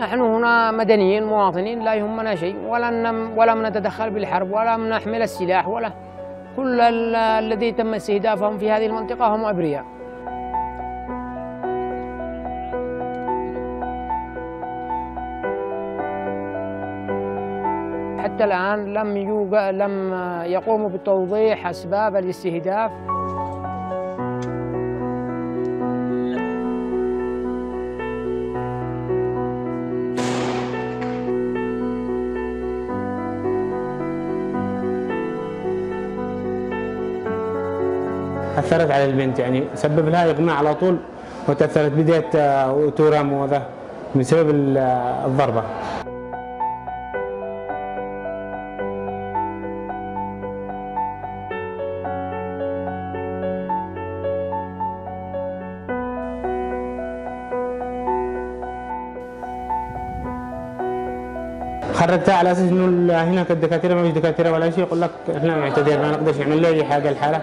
نحن هنا مدنيين مواطنين لا يهمنا شيء ولم ولم نتدخل بالحرب ولم نحمل السلاح ولا كل الذي تم استهدافهم في هذه المنطقة هم أبرياء. حتى الآن لم لم يقوموا بتوضيح أسباب الاستهداف. أثرت على البنت يعني سبب لها إغماء على طول وتأثرت بدأت تورم وذا بسبب الضربة. خرجتها على أساس إنه هناك الدكاترة ما فيش دكاترة ولا شيء يقول لك إحنا معتذر ما نقدرش نعمل له أي حاجة الحالة